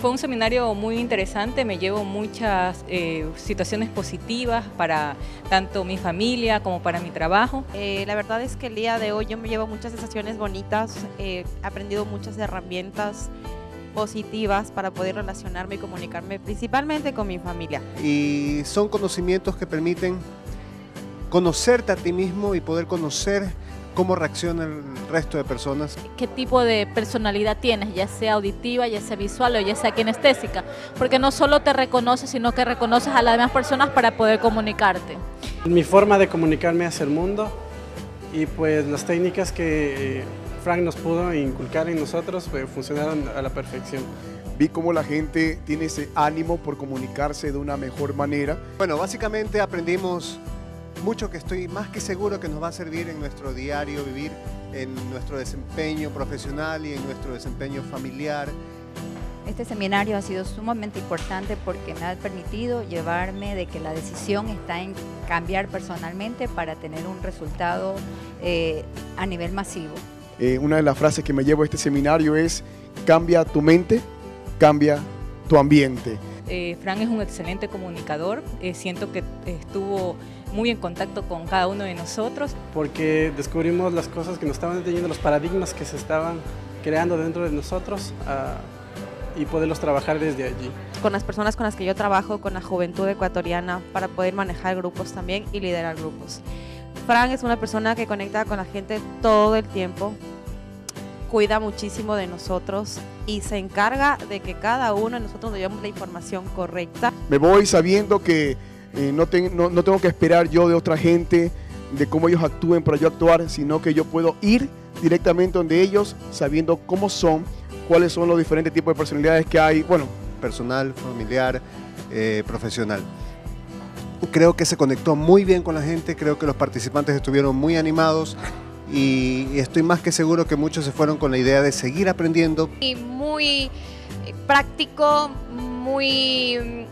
Fue un seminario muy interesante, me llevo muchas eh, situaciones positivas para tanto mi familia como para mi trabajo. Eh, la verdad es que el día de hoy yo me llevo muchas sensaciones bonitas, he aprendido muchas herramientas positivas para poder relacionarme y comunicarme principalmente con mi familia. Y son conocimientos que permiten conocerte a ti mismo y poder conocer cómo reacciona el resto de personas. ¿Qué tipo de personalidad tienes, ya sea auditiva, ya sea visual o ya sea kinestésica? Porque no solo te reconoces, sino que reconoces a las demás personas para poder comunicarte. Mi forma de comunicarme hacia el mundo y pues las técnicas que Frank nos pudo inculcar en nosotros pues, funcionaron a la perfección. Vi cómo la gente tiene ese ánimo por comunicarse de una mejor manera. Bueno, básicamente aprendimos mucho que estoy más que seguro que nos va a servir en nuestro diario vivir, en nuestro desempeño profesional y en nuestro desempeño familiar. Este seminario ha sido sumamente importante porque me ha permitido llevarme de que la decisión está en cambiar personalmente para tener un resultado eh, a nivel masivo. Eh, una de las frases que me llevo a este seminario es cambia tu mente, cambia tu ambiente. Eh, Fran es un excelente comunicador, siento que estuvo muy en contacto con cada uno de nosotros. Porque descubrimos las cosas que nos estaban deteniendo, los paradigmas que se estaban creando dentro de nosotros ah, y poderlos trabajar desde allí. Con las personas con las que yo trabajo, con la juventud ecuatoriana, para poder manejar grupos también y liderar grupos. Fran es una persona que conecta con la gente todo el tiempo, cuida muchísimo de nosotros y se encarga de que cada uno de nosotros nos llevemos la información correcta. Me voy sabiendo que eh, no, no, tengo que esperar yo de otra gente, de cómo ellos actúen para yo actuar, sino que yo puedo ir directamente donde ellos, sabiendo cómo son, cuáles son los diferentes tipos de personalidades que hay, bueno. Personal, familiar, eh, profesional. Creo que se conectó muy bien con la gente, creo que los participantes estuvieron muy animados y estoy más que seguro que muchos se fueron con la idea de seguir aprendiendo. Y muy eh, práctico, muy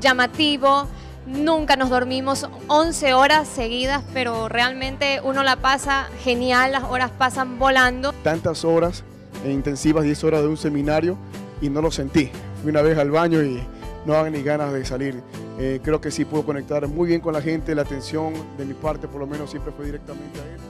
llamativo. Nunca nos dormimos 11 horas seguidas, pero realmente uno la pasa genial, las horas pasan volando. Tantas horas e intensivas, 10 horas de un seminario y no lo sentí. Fui una vez al baño y no hagan ni ganas de salir. Eh, creo que sí puedo conectar muy bien con la gente, la atención de mi parte por lo menos siempre fue directamente a él.